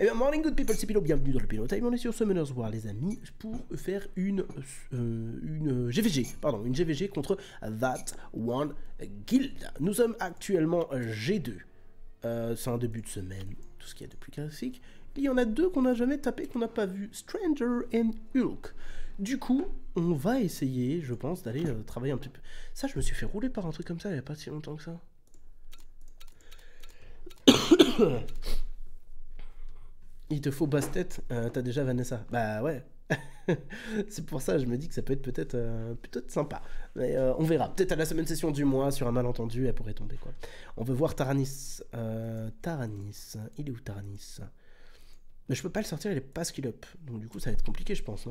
Eh bien, morning good people, c'est Pilo, bienvenue dans le Pilo Time. On est sur Summoners War, les amis, pour faire une, euh, une GVG, pardon, une GVG contre That One Guild. Nous sommes actuellement G2. Euh, c'est un début de semaine, tout ce qu'il y a de plus classique. Il y en a deux qu'on n'a jamais tapé, qu'on n'a pas vu, Stranger and Hulk. Du coup, on va essayer, je pense, d'aller euh, travailler un petit peu. Ça, je me suis fait rouler par un truc comme ça il n'y a pas si longtemps que ça. Il te faut basse-tête, euh, t'as déjà Vanessa. Bah ouais. c'est pour ça, je me dis que ça peut être peut-être euh, peut-être sympa. Mais euh, on verra. Peut-être à la semaine session du mois, sur un malentendu, elle pourrait tomber quoi. On veut voir Taranis. Taranis. Il est où Taranis? Mais je peux pas le sortir, il est pas skill up. Donc du coup, ça va être compliqué, je pense,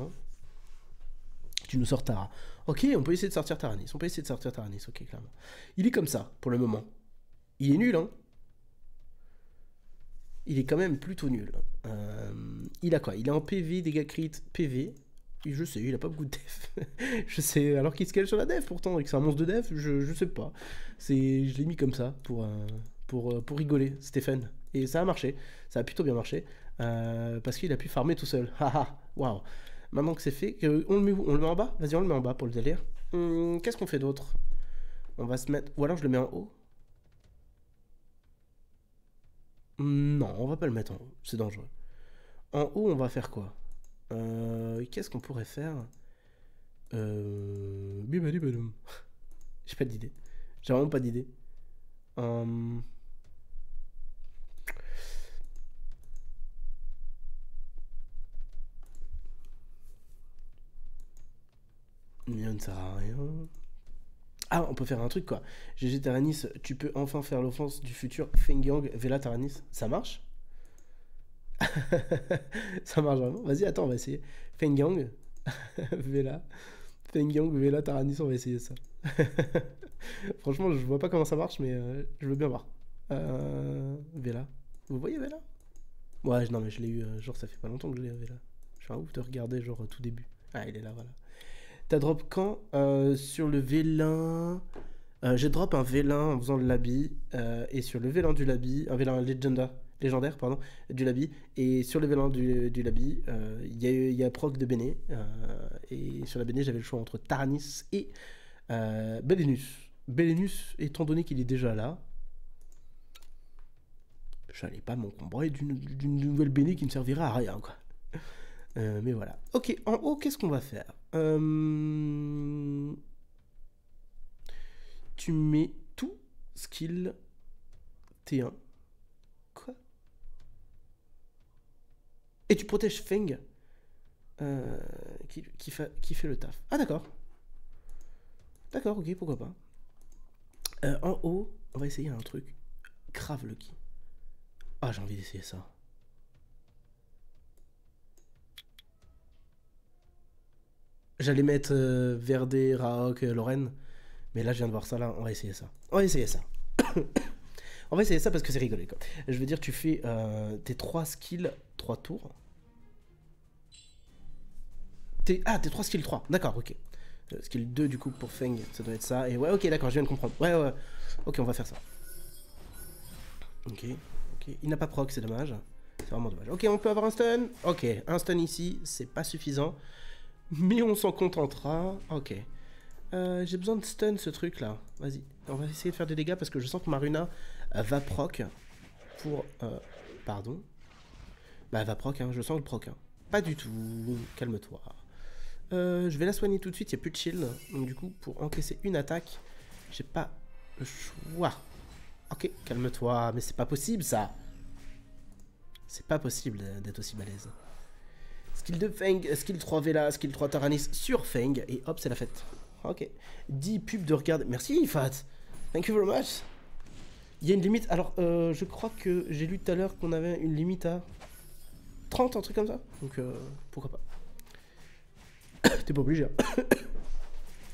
Tu nous sors Tara. Ok, on peut essayer de sortir Taranis. On peut essayer de sortir Taranis, ok, clairement. Il est comme ça, pour le moment. Il est nul, hein il est quand même plutôt nul. Euh, il a quoi? Il est en PV, dégâts crit, PV. je sais, il a pas beaucoup de def. je sais, alors qu'il scale sur la def pourtant, et que c'est un monstre de def, je, je sais pas. Je l'ai mis comme ça pour, euh, euh, pour rigoler, Stéphane. Et ça a marché, ça a plutôt bien marché, parce qu'il a pu farmer tout seul. Haha, waouh. Maintenant que c'est fait, on le met On le en bas? Vas-y, on le met en bas pour le délire. Hum, qu'est-ce qu'on fait d'autre? On va se mettre. Ou alors je le mets en haut Non, on va pas le mettre en haut, c'est dangereux. En haut, on va faire quoi? Euh, Qu'est-ce qu'on pourrait faire? Euh... J'ai pas d'idée. J'ai vraiment pas d'idée. Hum... Il ne sert à rien. Ah, on peut faire un truc quoi. GG Taranis, tu peux enfin faire l'offense du futur Fengyang Vela Taranis. Ça marche Ça marche vraiment. Vas-y, attends, on va essayer. Fengyang Vela. Fengyang Vela Taranis, on va essayer ça. Franchement, je vois pas comment ça marche, mais euh, je veux bien voir. Euh, Vela. Vous voyez Vela? Ouais, non, mais je l'ai eu, euh, genre, ça fait pas longtemps que je l'ai eu Vela. Je suis un ouf de regarder, genre, tout début. Ah, il est là, voilà. T'as drop quand euh, Sur le vélin. Euh, j'ai drop un vélin en faisant le labi. Euh, et sur le vélin du labi, un vélin légendaire, pardon, du labi. Et sur le vélin du, du labi, il y, a proc de Béné. et sur la Béné, j'avais le choix entre Taranis et Belenus. Belenus, étant donné qu'il est déjà là, j'allais pas m'encombrer d'une nouvelle Béné qui ne servira à rien, quoi. Mais voilà. Ok, en haut, qu'est-ce qu'on va faire? Euh, Tu mets tout skill T1. Quoi? Et tu protèges Feng euh, qui, qui, fait, qui fait le taf. Ah d'accord. D'accord, ok, pourquoi pas. en haut, on va essayer un truc grave lucky. Ah, j'ai envie d'essayer ça. J'allais mettre euh, Verde, Raok, euh, Lorraine. Mais là, je viens de voir ça, là. On va essayer ça. On va essayer ça. on va essayer ça parce que c'est rigolé. Je veux dire, tu fais euh, tes 3 skills, 3 tours. Ah, tes 3 skills 3. D'accord, ok. skill 2, du coup, pour Feng, ça doit être ça. Et ouais, ok, d'accord, je viens de comprendre. Ouais, ouais. Ok, on va faire ça. Ok, ok. Il n'a pas proc, c'est dommage. C'est vraiment dommage. Ok, on peut avoir un stun. Ok, un stun ici, c'est pas suffisant. Mais on s'en contentera. Ok. Euh, j'ai besoin de stun ce truc là. Vas-y. On va essayer de faire des dégâts parce que je sens que Maruna euh, va proc pour... Euh, pardon. Bah elle va proc, hein. je sens le proc. Hein. Pas du tout. Calme-toi. je vais la soigner tout de suite, il n'y a plus de shield. Donc du coup, pour encaisser une attaque, j'ai pas le choix. Ok, calme-toi. Mais c'est pas possible ça. C'est pas possible d'être aussi balèze. Skill 2 Feng, skill 3 Vela, skill 3 Taranis sur Feng. Et hop, c'est la fête. Ok. 10 pubs de regard. Merci, Fat. Thank you very much. Il y a une limite. Alors, euh, je crois que j'ai lu tout à l'heure qu'on avait une limite à 30, un truc comme ça. Donc, euh, pourquoi pas. T'es pas obligé. Hein.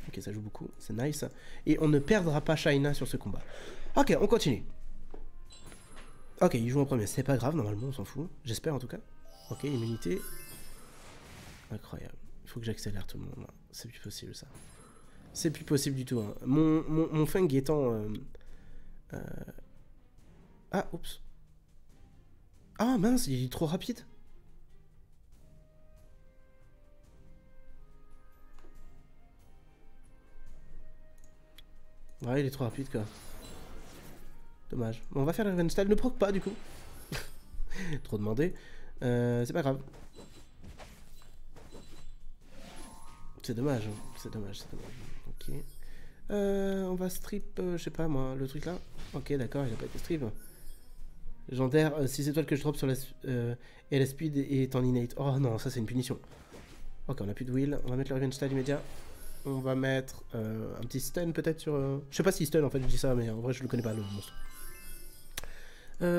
ok, ça joue beaucoup. C'est nice. Et on ne perdra pas Shaina sur ce combat. Ok, on continue. Ok, il joue en premier. C'est pas grave, normalement, on s'en fout. J'espère en tout cas. Ok, immunité. Incroyable. Il faut que j'accélère tout le monde. C'est plus possible ça. C'est plus possible du tout. Hein. Mon, mon, mon Feng étant... Euh, euh, ah, oups. Ah mince, il est trop rapide. Ouais, il est trop rapide quoi. Dommage. Bon, on va faire le style. Ne proc pas du coup. trop demandé. Euh, c'est pas grave. C'est dommage. Hein. C'est dommage, c'est dommage. Ok. Euh, on va strip, euh, je sais pas moi, le truc là. Ok, d'accord, il a pas été strip. Légendaire, 6 étoiles que je drop sur la, et la speed est en innate. Oh non, ça c'est une punition. Ok, on a plus de will. On va mettre le revenge style immédiat. On va mettre un petit stun peut-être sur... Je sais pas si stun en fait, je dis ça, mais en vrai je le connais pas le monstre.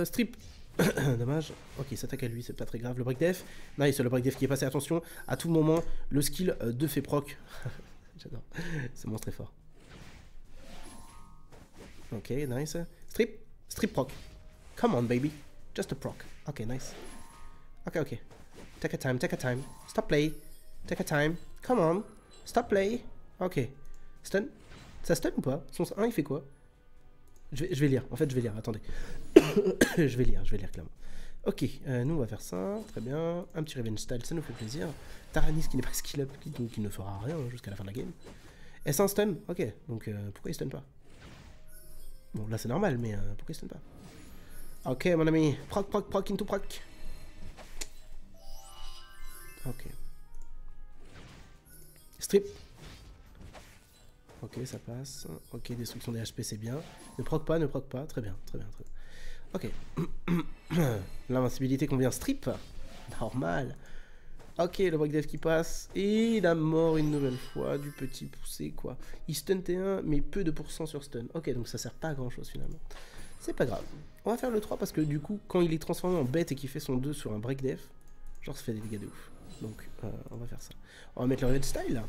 strip. Dommage. Ok, s'attaque à lui, c'est pas très grave. Le break def. Nice, le break def qui est passé. Attention, à tout moment, le skill de fait proc. J'adore. Ce monstre fort. Ok, nice. Strip. Strip proc. Come on, baby. Just a proc. Ok, nice. Ok, ok. Take a time, take a time. Stop play. Take a time. Come on. Stop play. Ok. Stun. Ça stun ou pas? Son 1, il fait quoi? Je vais, lire. En fait, je vais lire. Attendez. je vais lire, je vais lire clairement. Ok, euh, nous on va faire ça, très bien. Un petit revenge style, ça nous fait plaisir. Taranis qui n'est pas skill up, qui, donc ne fera rien jusqu'à la fin de la game. Est-ce un stun? Ok, donc euh, pourquoi il stun pas? Bon, là c'est normal, mais euh, pourquoi il stun pas? Ok, mon ami, proc, proc, proc, into proc. Ok. Strip. Ok, ça passe. Ok, destruction des HP, c'est bien. Ne proc pas, ne proc pas. Très bien, très bien, très bien. Ok. L'invincibilité convient strip. Normal. Ok, le break dev qui passe. Et il a mort une nouvelle fois du petit poussé, quoi. Il stun T1, mais peu de pourcents sur stun. Ok, donc ça sert pas à grand chose finalement. C'est pas grave. On va faire le 3 parce que du coup, quand il est transformé en bête et qu'il fait son 2 sur un break dev, genre ça fait des dégâts de ouf. Donc, euh, on va faire ça. On va mettre le red style.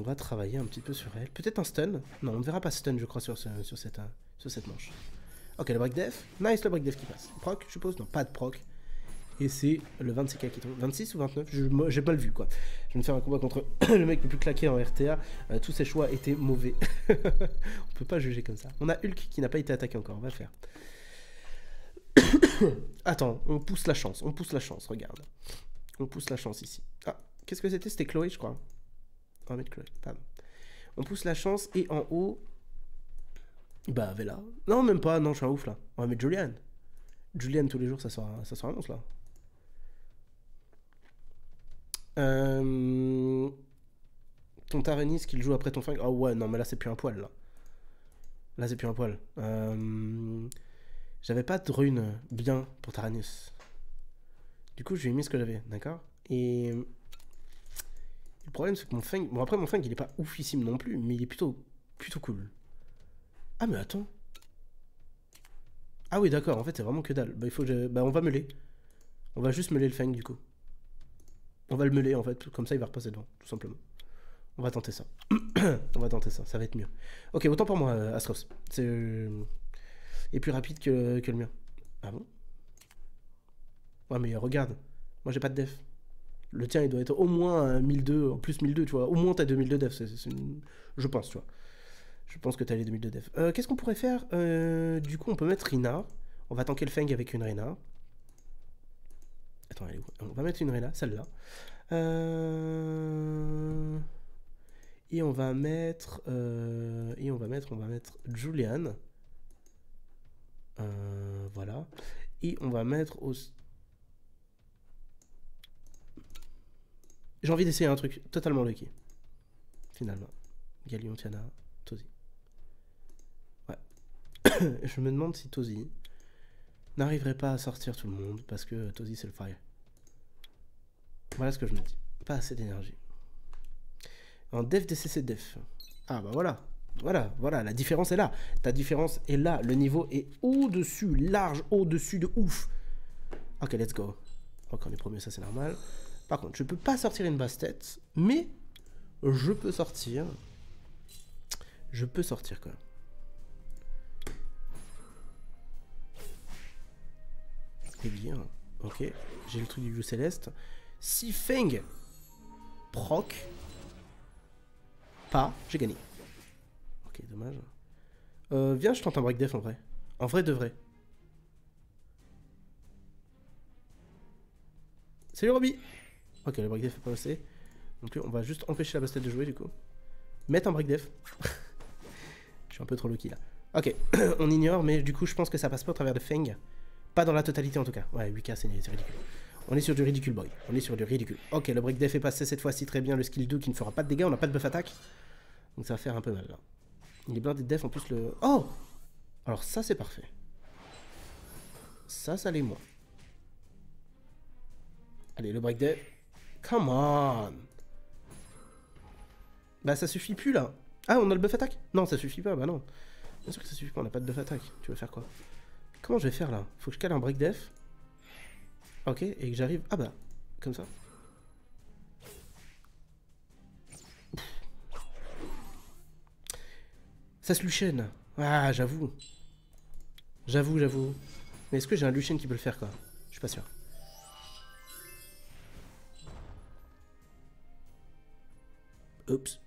On va travailler un petit peu sur elle. Peut-être un stun. Non, on ne verra pas stun, je crois, sur, sur cette, euh, sur cette manche. Ok, le break def. Nice, le break def qui passe. Proc, je suppose Non, pas de proc. Et c'est le 26k qui tombe. 26 ou 29 J'ai mal vu, quoi. Je vais me faire un combat contre le mec le plus claqué en RTA. Euh, tous ses choix étaient mauvais. on peut pas juger comme ça. On a Hulk qui n'a pas été attaqué encore. On va le faire. Attends, on pousse la chance. On pousse la chance, regarde. On pousse la chance ici. Ah, qu'est-ce que c'était? C'était Chloé, je crois. On pousse la chance et en haut, bah, Vela. Non, même pas. Non, je suis un ouf là. On va mettre Julian. Julian tous les jours, ça sera, ça sera un monstre là. Euh... Ton Taranis qu'il joue après ton Fang. Oh ouais, non, mais là c'est plus un poil là. Là c'est plus un poil. Euh... J'avais pas de rune bien pour Taranis. Du coup, je lui ai mis ce que j'avais, d'accord? Et. Le problème, c'est que mon Fang. Bon, après, mon Fang il est pas oufissime non plus, mais il est plutôt, plutôt cool. Ah, mais attends. Ah oui, d'accord, en fait, c'est vraiment que dalle. Bah, il faut que Bah, on va meuler. On va juste meuler le fang, du coup. On va le meuler, en fait. Comme ça, il va repasser devant, tout simplement. On va tenter ça. on va tenter ça, ça va être mieux. Ok, autant pour moi, euh, Astros. C'est... Euh, est plus rapide que, que le mien. Ah bon? Ouais, mais regarde. Moi, j'ai pas de def. Le tien, il doit être au moins 1002, en plus 1002, tu vois. Au moins, t'as 2002 def. Je pense, tu vois. Je pense que tu as les 2002 def. Euh, Qu'est-ce qu'on pourrait faire? Euh, Du coup, on peut mettre Rina. On va tanker le Feng avec une Rina. Attends, elle est où? On va mettre une Rina, celle-là. Euh... Et on va mettre... Et on va mettre... On va mettre Julian. Voilà. Et on va mettre aussi... J'ai envie d'essayer un truc totalement lucky. Finalement. Galion, Tiana, Tosi. je me demande si Tozy n'arriverait pas à sortir tout le monde parce que Tozy c'est le fire. Voilà ce que je me dis. Pas assez d'énergie. En def DCC def. Ah bah voilà. Voilà, voilà, la différence est là. Ta différence est là. Le niveau est au-dessus, large, au-dessus de ouf. Ok, let's go. Ok, on est premier, ça c'est normal. Par contre, je ne peux pas sortir une basse tête, mais je peux sortir. Je peux sortir quoi. Et bien, ok, j'ai le truc du vieux céleste. Si Feng proc, pas, j'ai gagné. Ok, dommage. Euh, viens, je tente un break def en vrai. En vrai de vrai. Salut Roby Ok, le break def est pas passé. Donc on va juste empêcher la bastet de jouer du coup. Mettre un break def. je suis un peu trop lucky là. Ok, on ignore, mais du coup je pense que ça passe pas au travers de Feng. Pas dans la totalité en tout cas. Ouais, 8k c'est ridicule. On est sur du ridicule boy. On est sur du ridicule. Ok, le break def est passé cette fois-ci très bien. Le skill 2 qui ne fera pas de dégâts. On n'a pas de buff attaque. Donc ça va faire un peu mal là. Il est blindé de def en plus le... Oh Alors ça c'est parfait. Ça, ça l'est moins. Allez, le break def. Come on Bah ça suffit plus là. Ah, on a le buff attaque Non, ça suffit pas, bah non. Bien sûr que ça suffit pas, on n'a pas de buff attaque. Tu veux faire quoi? Comment je vais faire là? Faut que je cale un break def. Ok, et que j'arrive... Ah bah, comme ça. Ça se Luchen. Ah, j'avoue. J'avoue, j'avoue. Mais est-ce que j'ai un Luchen qui peut le faire, quoi? Je suis pas sûr. Oops.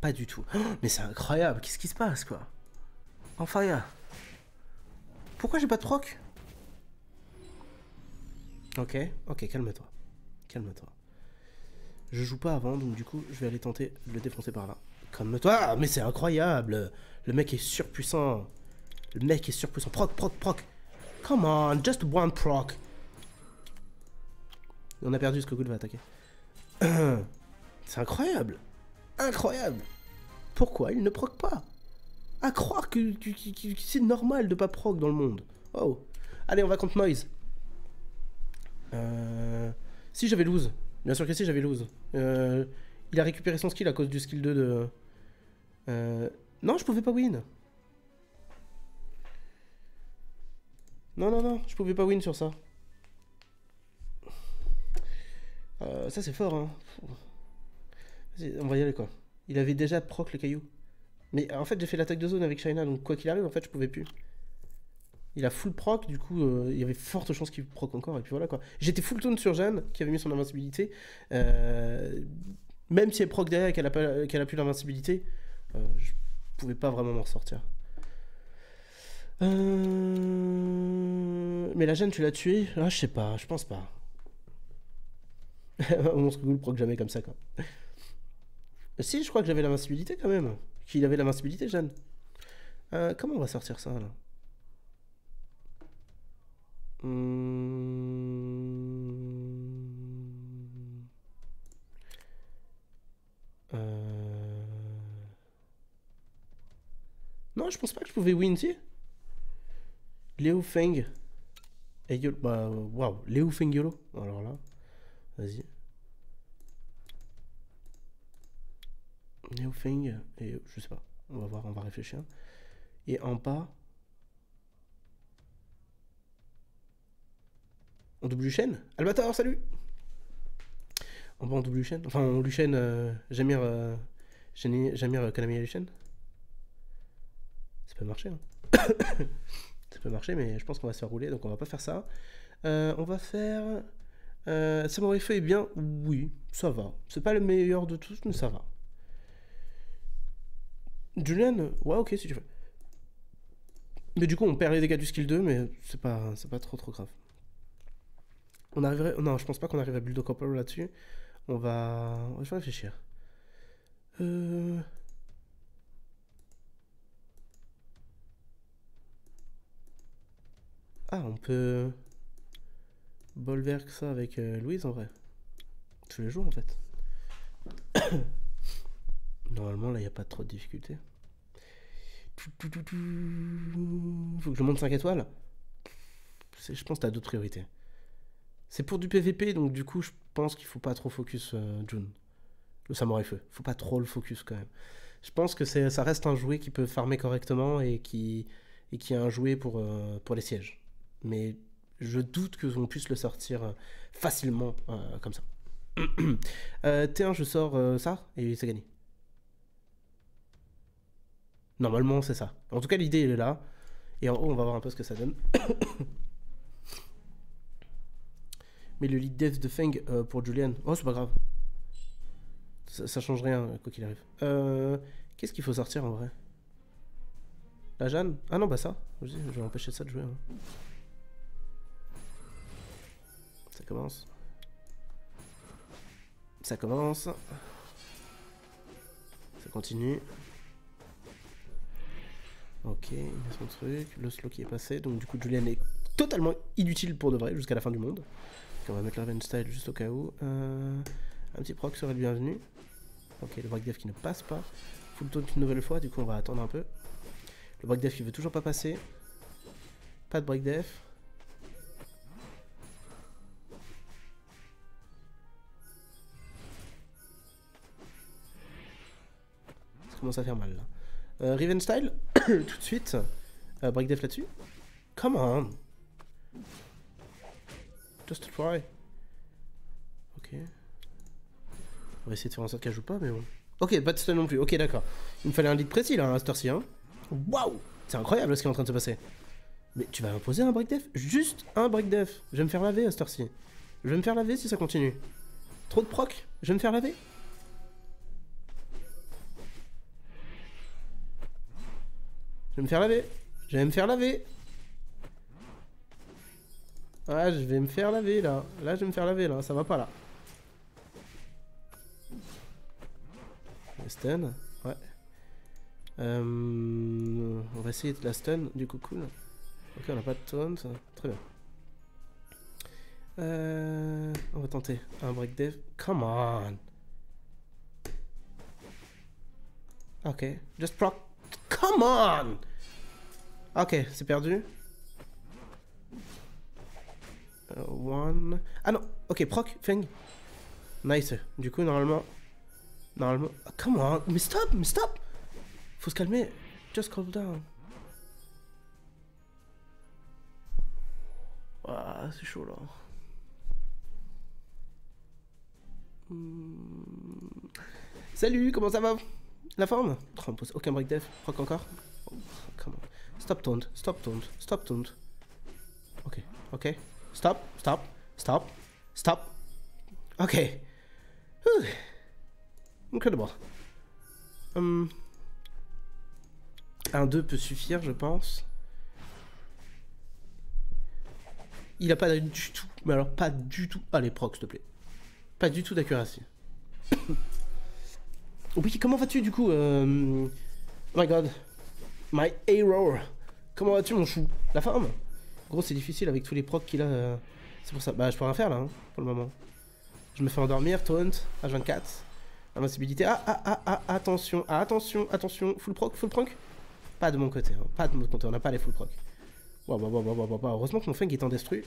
Pas du tout. Oh, mais c'est incroyable, qu'est-ce qui se passe quoi? Enfin, Pourquoi j'ai pas de proc? Ok, ok, calme-toi. Calme-toi. Je joue pas avant, donc du coup, je vais aller tenter de le défoncer par là. Calme-toi ah, Mais c'est incroyable Le mec est surpuissant. Le mec est surpuissant. Proc, proc, proc. Come on, just one proc. On a perdu ce que Good va attaquer. c'est incroyable incroyable. Pourquoi il ne proc pas? À croire que, c'est normal de pas proc dans le monde. Oh. Allez, on va contre Moise. Euh, si j'avais lose. Bien sûr que si j'avais lose. Euh, il a récupéré son skill à cause du skill 2 de... Euh, non, je pouvais pas win. Non, non, non, je pouvais pas win sur ça. ça c'est fort, hein. On va y aller quoi. Il avait déjà proc le caillou. Mais en fait, j'ai fait l'attaque de zone avec China, donc quoi qu'il arrive, en fait, je pouvais plus. Il a full proc, du coup, euh, il y avait forte chance qu'il proc encore, et puis voilà quoi. J'étais full tone sur Jeanne, qui avait mis son invincibilité. Euh, même si elle proc derrière et qu'elle a, a plus l'invincibilité, euh, je pouvais pas vraiment m'en ressortir. Mais la Jeanne, tu l'as tuée? Ah, je sais pas, je pense pas. Monstre Ghoul proc jamais comme ça quoi. Si, je crois que j'avais l'invincibilité quand même. Qu'il avait l'invincibilité, Jeanne. Euh, comment on va sortir ça, là? Hmm. euh. Non, je pense pas que je pouvais win, si. Léo Feng. Et Bah, waouh. Léo Feng Yolo. Alors là, vas-y. Et je sais pas, on va voir, on va réfléchir. Et en bas, en double chaîne Albator, salut En bas en double chaîne Enfin, en Luchen, euh, Jamir, euh, Jamir euh, Kanami Luchen Ça peut marcher. Hein. ça peut marcher, mais je pense qu'on va se faire rouler, donc on va pas faire ça. Euh, on va faire. Euh, Samurai Feu bien Oui, ça va. C'est pas le meilleur de tous, mais ça va. Julian, ouais, ok, si tu veux. Mais du coup, on perd les dégâts du skill 2, mais c'est pas, pas trop trop grave. On arriverait. Non, je pense pas qu'on arrive à build couple là-dessus. On va. On va réfléchir. Euh... Ah, on peut. Bolverk ça avec euh, Louise en vrai. Tous les jours en fait. Normalement, là, il n'y a pas trop de difficultés. Faut que je monte 5 étoiles Je pense que tu as d'autres priorités. C'est pour du PVP, donc du coup, je pense qu'il faut pas trop focus euh, June. Le Samurai Feu. Faut pas trop le focus quand même. Je pense que ça reste un jouet qui peut farmer correctement et qui, est un jouet pour, euh, pour les sièges. Mais je doute que on puisse le sortir euh, facilement euh, comme ça. Euh, T1, je sors ça et c'est gagné. Normalement, c'est ça. En tout cas, l'idée, elle est là. Et en haut, on va voir un peu ce que ça donne. Mais le lead death de Feng euh, pour Julian, oh, c'est pas grave. Ça, change rien, quoi qu'il arrive. Euh, Qu'est-ce qu'il faut sortir en vrai? La Jeanne? Ah non, bah ça. Je vais empêcher ça de jouer. hein. Ça commence. Ça commence. Ça continue. Ok, il a son truc. Le slow qui est passé. Donc du coup, Julian est totalement inutile pour de vrai jusqu'à la fin du monde. On va mettre l'Arven Style juste au cas où. Euh, un petit proc serait le bienvenu. Ok, le break def qui ne passe pas. Full taunt une nouvelle fois, du coup on va attendre un peu. Le break def qui veut toujours pas passer. Pas de break def. Ça commence à faire mal là. Euh, Riven Style, tout de suite. Euh, break def là-dessus. Come on. Just try. Ok. On va essayer de faire en sorte qu'elle joue pas, mais bon. Ok, pas de stun non plus. Ok, d'accord. Il me fallait un lead précis là, à cette heure-ci. Hein. Waouh C'est incroyable ce qui est en train de se passer. Mais tu vas imposer un break def? Juste un break def. Je vais me faire laver à cette heure-ci. Je vais me faire laver si ça continue. Trop de proc? Je vais me faire laver? Je vais me faire laver. Je vais me faire laver. Ah, je vais me faire laver là. Là, je vais me faire laver là. Ça va pas là. La stun, ouais. Euh, on va essayer de la stun, du coup cool. Ok, on n'a pas de taunt, très bien. Euh, on va tenter un break dev. Come on! Ok, just proc. Come on! Ok, c'est perdu. Euh, one. Ah non, ok, proc, Feng. Nice. Du coup, normalement, Normalement. Ah, come on, mais stop, mais stop! Faut se calmer. Just calm down. Ah, c'est chaud là. Hmm. Salut, comment ça va? La forme? Oh, on pose aucun break def. Proc encore? Oh. Stop taunt, stop taunt, stop taunt. Ok, ok. Stop, stop, stop, stop. Ok. Incredible. Hum. Un 2 peut suffire, je pense. Il a pas du tout, mais alors pas du tout. Allez, proc, s'il te plaît. Pas du tout d'accuracy. Oui, comment vas-tu du coup euh... Oh my god. My hero. Comment vas-tu mon chou? La forme? Gros, c'est difficile avec tous les procs qu'il a. euh, C'est pour ça. Bah, je peux rien faire là, hein, pour le moment. Je me fais endormir, taunt, H24. Invincibilité. Ah, ah, ah, ah, attention, ah, attention, attention. Full proc, full proc Pas de mon côté, hein, pas de mon côté, on n'a pas les full proc. Wow, wow, wow. Heureusement que mon feng est en destru.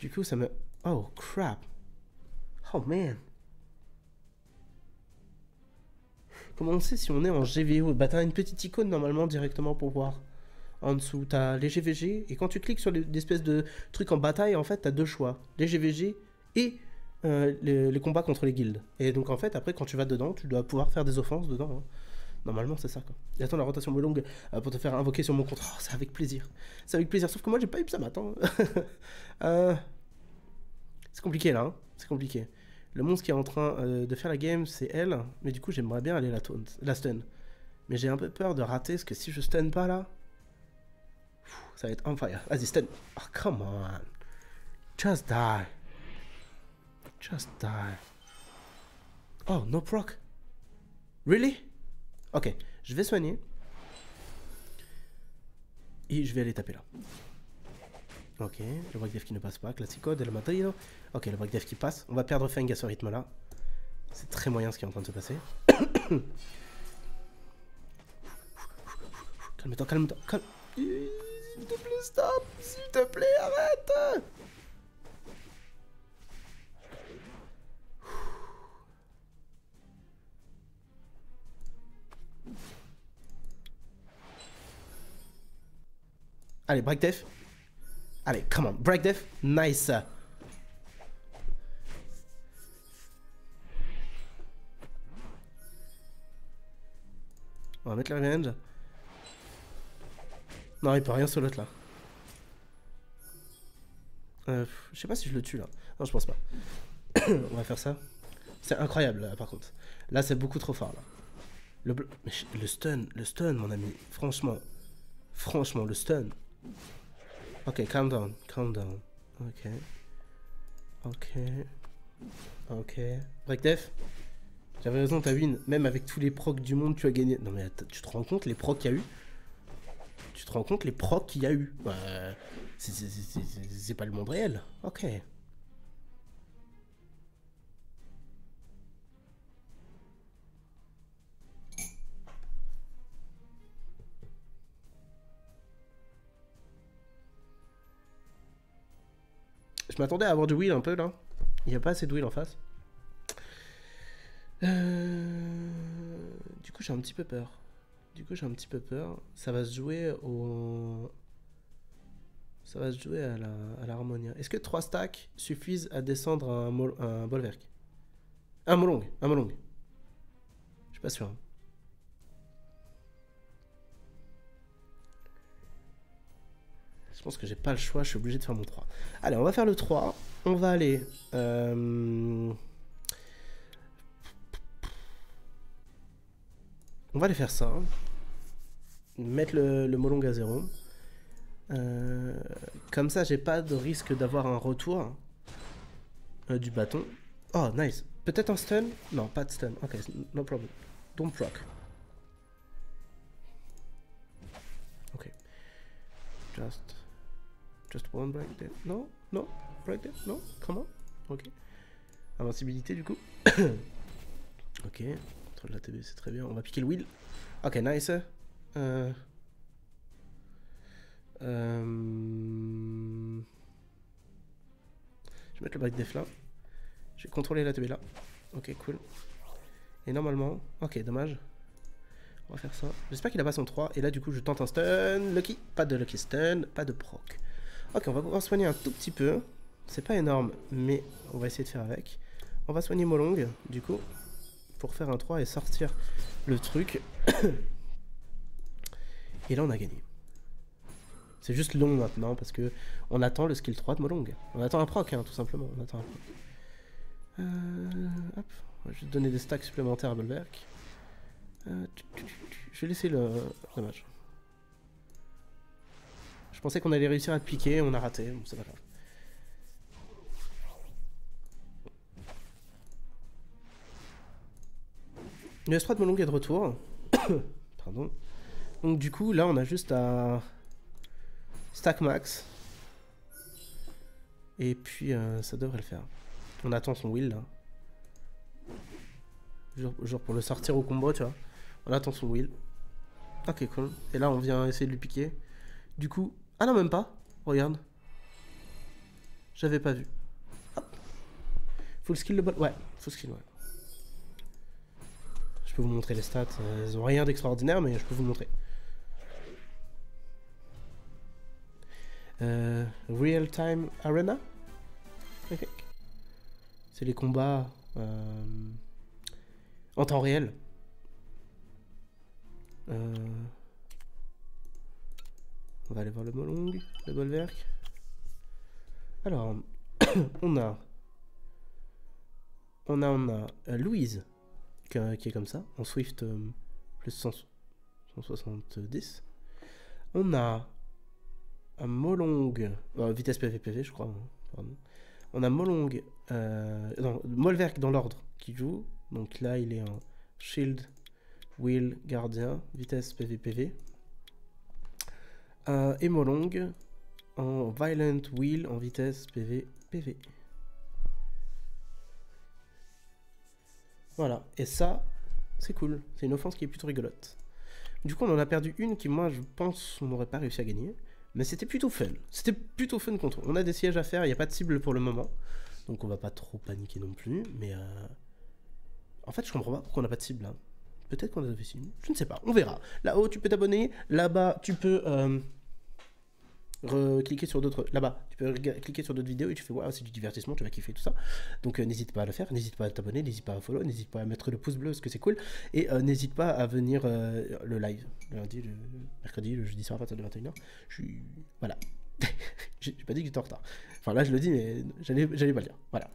Du coup, ça me. Oh, crap. Oh, man. Comment on sait si on est en GVO Bah, t'as une petite icône normalement directement pour voir. En dessous, t'as les GVG. Et quand tu cliques sur l'espèce de truc en bataille, en fait, t'as deux choix les GVG et euh, les, combats contre les guildes. Et donc en fait, après, quand tu vas dedans, tu dois pouvoir faire des offenses dedans. hein. Normalement, c'est ça quoi. Et attends la rotation longue euh, pour te faire invoquer sur mon compte. Oh, c'est avec plaisir. C'est avec plaisir. Sauf que moi, j'ai pas eu ça m'attend. euh... C'est compliqué là. hein. C'est compliqué. Le monstre qui est en train euh, de faire la game, c'est elle. Mais du coup, j'aimerais bien aller la, stun. Mais j'ai un peu peur de rater, parce que si je stun pas là, ça va être on fire. Vas-y, stun. Oh, come on. Just die. Just die. Oh, no proc. Really? Ok, je vais soigner. Et je vais aller taper là. Ok, le break def qui ne passe pas, classico, del matino. Ok, le break def qui passe. On va perdre Feng à ce rythme là. C'est très moyen ce qui est en train de se passer. calme-toi, calme-toi, calme. S'il te plaît, stop S'il te plaît, arrête Allez, break def. Allez, come on. Break def. Nice. On va mettre la revenge. Non, il peut rien sur l'autre là. Euh, je sais pas si je le tue là. Non, je pense pas. On va faire ça. C'est incroyable là, par contre. Là, c'est beaucoup trop fort là. Le stun, le stun, mon ami. Franchement. Franchement, le stun. Ok, calm down, calm down. Ok. Ok. Ok. Break def. J'avais raison, t'as win. Même avec tous les procs du monde, tu as gagné. Non mais tu te rends compte les procs qu'il y a eu? Tu te rends compte les procs qu'il y a eu? Bah, C'est pas le monde réel. Ok. Je m'attendais à avoir du wheel un peu là. Il n'y a pas assez de wheel en face. Euh, du coup, j'ai un petit peu peur. Du coup, j'ai un petit peu peur. Ça va se jouer au. Ça va se jouer à l'harmonia. Est-ce que 3 stacks suffisent à descendre un, mol... un bolverk Un molong. Un molong. Je suis pas sûr. Hein. Pense que j'ai pas le choix, je suis obligé de faire mon 3. Allez, on va faire le 3. On va aller... Euh, on va aller faire ça. Mettre le, le molong à 0. Euh, comme ça, j'ai pas de risque d'avoir un retour euh, du bâton. Oh, nice. Peut-être un stun? Non, pas de stun. Ok, no problem. Don't proc. Ok. Just... Just one break there. Non Non Break there Non Comment Ok. Invincibilité du coup. ok. Contrôle la TV, c'est très bien. On va piquer le wheel. Ok, nice. Euh... Euh... Je vais mettre le break def là. Je vais contrôler la TV là. Ok, cool. Et normalement... Ok, dommage. On va faire ça. J'espère qu'il a pas son 3. Et là, du coup, je tente un stun. Lucky. Pas de lucky stun. Pas de proc. Ok, on va pouvoir soigner un tout petit peu. C'est pas énorme, mais on va essayer de faire avec. On va soigner Molong, du coup, pour faire un 3 et sortir le truc. et là, on a gagné. C'est juste long maintenant, parce que on attend le skill 3 de Molong. On attend un proc, hein, tout simplement. On attend un proc. Euh, hop, je vais donner des stacks supplémentaires à Bolverk. Euh, je vais laisser le... Dommage. Pensais qu'on allait réussir à te piquer, on a raté, bon c'est pas grave. Le S3 de Molong est de retour. Pardon. Donc du coup, là on a juste à stack max. Et puis euh, ça devrait le faire. On attend son will là. Genre, pour le sortir au combo, tu vois. On attend son will. Ok, cool. Et là on vient essayer de lui piquer. Du coup, ah non, même pas. Regarde. J'avais pas vu. Full skill de bol. Ouais, full skill, ouais. Je peux vous montrer les stats. Elles ont rien d'extraordinaire, mais je peux vous montrer. Euh, Real Time Arena? C'est les combats euh, en temps réel. Euh, on va aller voir le Molong, le Bolverk. Alors, on a... On a, on a euh, Louise, qui, est comme ça, en Swift euh, plus 170. On a un Molong, euh, vitesse PVPV je crois, hein, On a Molong, non, Molverk dans l'ordre qui joue. Donc là, il est en Shield, Will, Gardien, vitesse PVPV euh, et Molong en Violent Wheel en vitesse PV PV. Voilà, et ça, c'est cool. C'est une offense qui est plutôt rigolote. Du coup, on en a perdu une qui, moi, je pense, on n'aurait pas réussi à gagner. Mais c'était plutôt fun. C'était plutôt fun contre. On a des sièges à faire, il n'y a pas de cible pour le moment. Donc on va pas trop paniquer non plus. Mais euh... en fait, je comprends pas pourquoi on n'a pas de cible. Hein. Peut-être qu'on a cibles. Je ne sais pas. On verra. Là-haut, tu peux t'abonner. Là-bas, tu peux. Euh cliquer sur d'autres. Là-bas, tu peux cliquer sur d'autres vidéos et tu fais, waouh, c'est du divertissement, tu vas kiffer tout ça. Donc euh, n'hésite pas à le faire, n'hésite pas à t'abonner, n'hésite pas à follow, n'hésite pas à mettre le pouce bleu parce que c'est cool. Et euh, n'hésite pas à venir le live, le lundi, le mercredi, le jeudi soir à partir de 21h. Je suis. Voilà. J'ai pas dit que j'étais en retard. Enfin là, je le dis, mais j'allais pas le dire. Voilà.